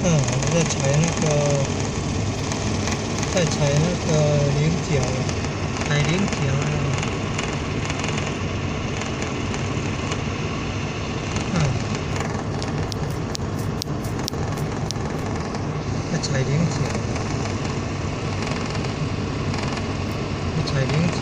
嗯我在踩那个在踩那个菱角踩菱角呀嗯在踩菱角在踩菱角